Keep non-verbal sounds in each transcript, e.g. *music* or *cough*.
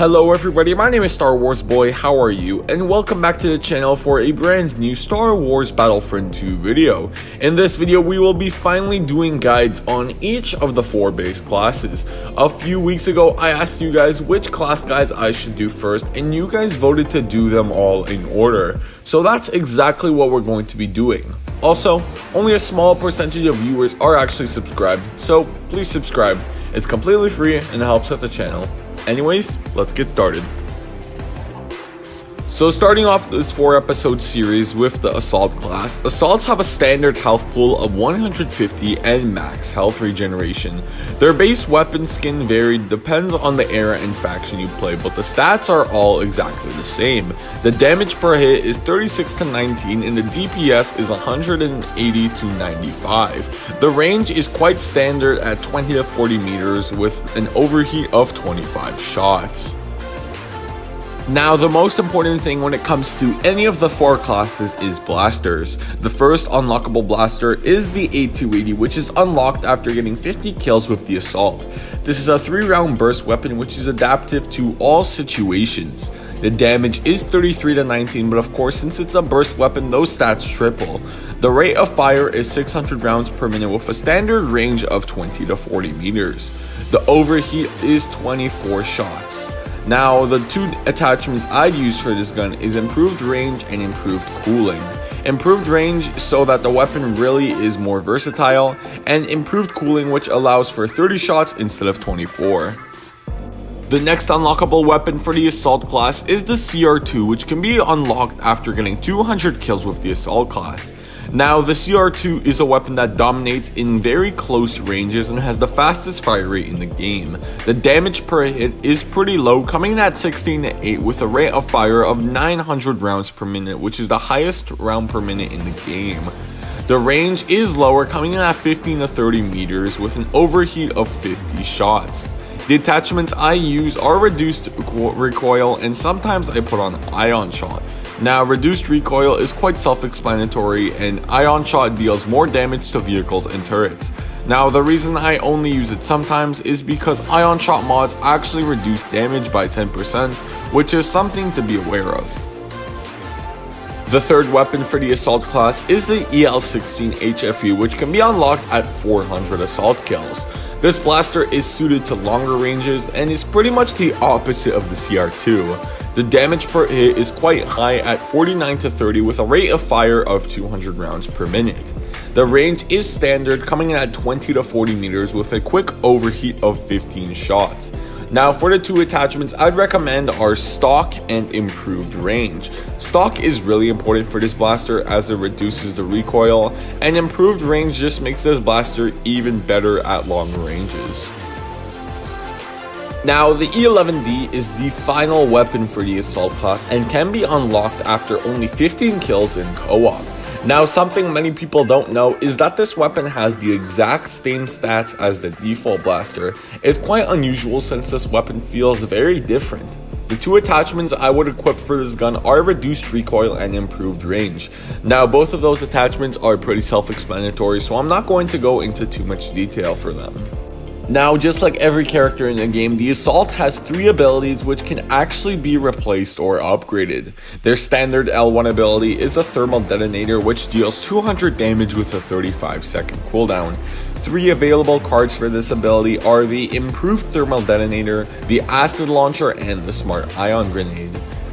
Hello everybody, my name is Star Wars Boi, how are you? And welcome back to the channel for a brand new Star Wars Battlefront 2 video. In this video, we will be finally doing guides on each of the four base classes. A few weeks ago, I asked you guys which class guides I should do first, and you guys voted to do them all in order. So that's exactly what we're going to be doing. Also, only a small percentage of viewers are actually subscribed, so please subscribe. It's completely free and helps out the channel. Anyways, let's get started. So starting off this 4 episode series with the Assault class, Assaults have a standard health pool of 150 and max health regeneration. Their base weapon skin varied depends on the era and faction you play, but the stats are all exactly the same. The damage per hit is 36 to 19 and the DPS is 180 to 95. The range is quite standard at 20 to 40 meters with an overheat of 25 shots. Now, the most important thing when it comes to any of the four classes is blasters. The first unlockable blaster is the A280, which is unlocked after getting 50 kills with the assault. This is a 3 round burst weapon which is adaptive to all situations. The damage is 33 to 19, but of course, since it's a burst weapon, those stats triple. The rate of fire is 600 rounds per minute with a standard range of 20 to 40 meters. The overheat is 24 shots. Now, the two attachments I'd use for this gun is improved range and improved cooling. Improved range so that the weapon really is more versatile, and improved cooling which allows for 30 shots instead of 24. The next unlockable weapon for the Assault class is the CR2 which can be unlocked after getting 200 kills with the Assault class. Now, the CR2 is a weapon that dominates in very close ranges and has the fastest fire rate in the game. The damage per hit is pretty low, coming in at 16 to 8 with a rate of fire of 900 rounds per minute, which is the highest round per minute in the game. The range is lower, coming in at 15 to 30 meters with an overheat of 50 shots. The attachments I use are reduced recoil and sometimes I put on ion shot. Now, reduced recoil is quite self-explanatory and Ion Shot deals more damage to vehicles and turrets. Now, the reason I only use it sometimes is because Ion Shot mods actually reduce damage by 10%, which is something to be aware of. The third weapon for the Assault class is the EL-16 HFU, which can be unlocked at 400 assault kills. This blaster is suited to longer ranges and is pretty much the opposite of the CR2. The damage per hit is quite high at 49 to 30 with a rate of fire of 200 rounds per minute. The range is standard coming in at 20 to 40 meters with a quick overheat of 15 shots. Now for the two attachments I'd recommend are stock and improved range. Stock is really important for this blaster as it reduces the recoil and improved range just makes this blaster even better at long ranges. Now, the E11D is the final weapon for the Assault class and can be unlocked after only 15 kills in co-op. Now, something many people don't know is that this weapon has the exact same stats as the default blaster. It's quite unusual since this weapon feels very different. The two attachments I would equip for this gun are reduced recoil and improved range. Now both of those attachments are pretty self-explanatory so I'm not going to go into too much detail for them. Now, just like every character in the game, the Assault has three abilities which can actually be replaced or upgraded. Their standard L1 ability is a Thermal Detonator which deals 200 damage with a 35 second cooldown. Three available cards for this ability are the Improved Thermal Detonator, the Acid Launcher, and the Smart Ion Grenade.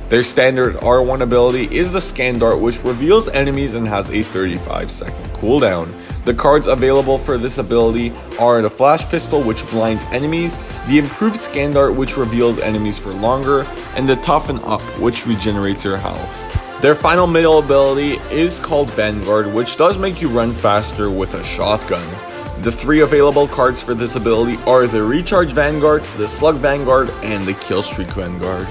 Their standard R1 ability is the Scan Dart which reveals enemies and has a 35 second cooldown. The cards available for this ability are the Flash Pistol, which blinds enemies, the Improved Scan Dart, which reveals enemies for longer, and the Toughen Up, which regenerates your health. Their final middle ability is called Vanguard, which does make you run faster with a shotgun. The three available cards for this ability are the Recharge Vanguard, the Slug Vanguard, and the Killstreak Vanguard.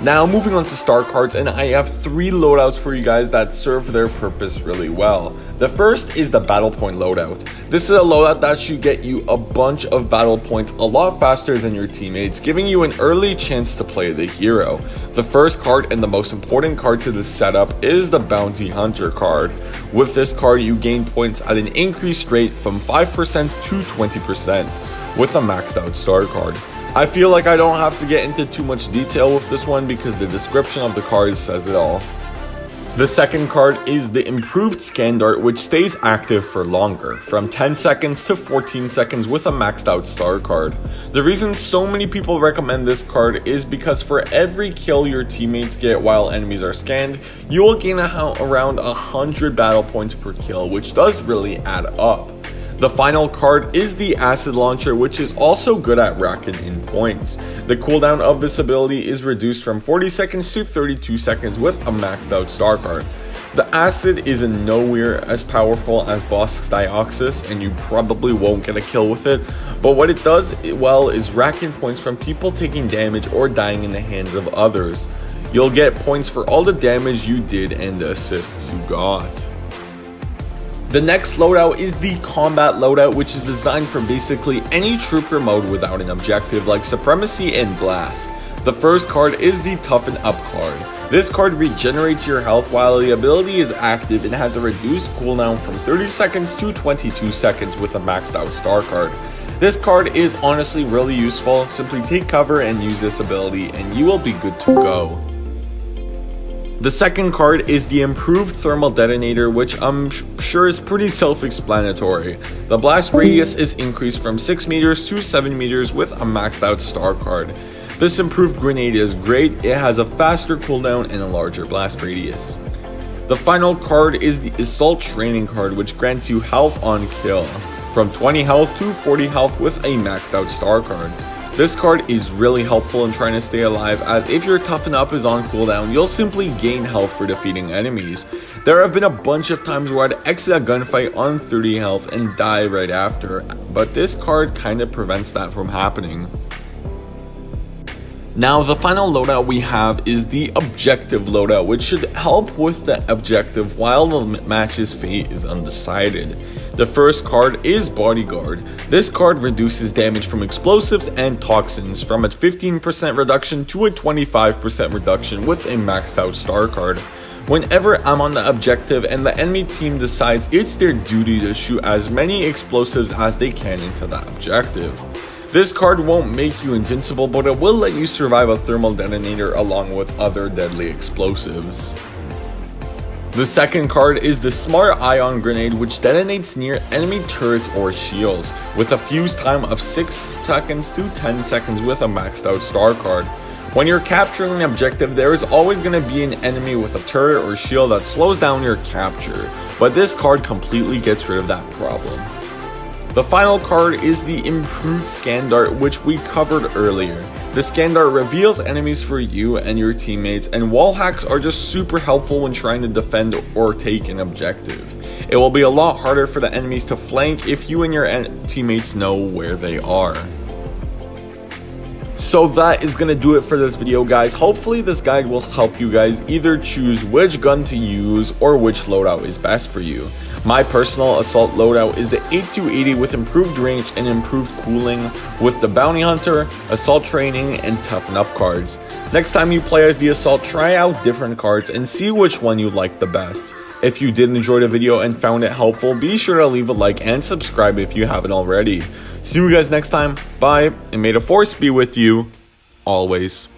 Now moving on to star cards and I have three loadouts for you guys that serve their purpose really well. The first is the battle point loadout. This is a loadout that should get you a bunch of battle points a lot faster than your teammates, giving you an early chance to play the hero. The first card and the most important card to this setup is the Bounty Hunter card. With this card you gain points at an increased rate from 5% to 20% with a maxed out star card. I feel like I don't have to get into too much detail with this one because the description of the card says it all. The second card is the improved scan dart which stays active for longer, from 10 seconds to 14 seconds with a maxed out star card. The reason so many people recommend this card is because for every kill your teammates get while enemies are scanned, you will gain a, around 100 battle points per kill, which does really add up. The final card is the Acid Launcher, which is also good at racking in points. The cooldown of this ability is reduced from 40 seconds to 32 seconds with a maxed out star card. The Acid is in nowhere as powerful as Bossk's Deoxys, and you probably won't get a kill with it, but what it does well is racking points from people taking damage or dying in the hands of others. You'll get points for all the damage you did and the assists you got. The next loadout is the combat loadout which is designed for basically any trooper mode without an objective like Supremacy and Blast. The first card is the Toughen Up card. This card regenerates your health while the ability is active and has a reduced cooldown from 30 seconds to 22 seconds with a maxed out star card. This card is honestly really useful, simply take cover and use this ability and you will be good to go. The second card is the improved thermal detonator which I'm sure is pretty *laughs* self-explanatory. The blast radius is increased from 6 meters to 7 meters with a maxed out star card. This improved grenade is great, it has a faster cooldown and a larger blast radius. The final card is the Assault Training card which grants you health on kill, from 20 health to 40 health with a maxed out star card. This card is really helpful in trying to stay alive as if your toughen up is on cooldown, you'll simply gain health for defeating enemies. There have been a bunch of times where I'd exit a gunfight on 30 health and die right after, but this card kinda prevents that from happening. Now the final loadout we have is the objective loadout which should help with the objective while the match's fate is undecided. The first card is Bodyguard. This card reduces damage from explosives and toxins from a 15% reduction to a 25% reduction with a maxed out star card. Whenever I'm on the objective and the enemy team decides it's their duty to shoot as many explosives as they can into that objective. This card won't make you invincible, but it will let you survive a thermal detonator along with other deadly explosives. The second card is the Smart Ion Grenade which detonates near enemy turrets or shields, with a fuse time of 6 seconds to 10 seconds with a maxed out star card. When you're capturing an objective, there is always going to be an enemy with a turret or shield that slows down your capture, but this card completely gets rid of that problem. The final card is the Improved Scan Dart which we covered earlier. The Scan Dart reveals enemies for you and your teammates and wall hacks are just super helpful when trying to defend or take an objective. It will be a lot harder for the enemies to flank if you and your teammates know where they are. So that is going to do it for this video guys. Hopefully this guide will help you guys either choose which gun to use or which loadout is best for you. My personal assault loadout is the A280 with improved range and improved cooling with the bounty hunter, assault training, and toughen up cards. Next time you play as the assault, try out different cards and see which one you like the best. If you did enjoy the video and found it helpful, be sure to leave a like and subscribe if you haven't already. See you guys next time. Bye, and may the force be with you always.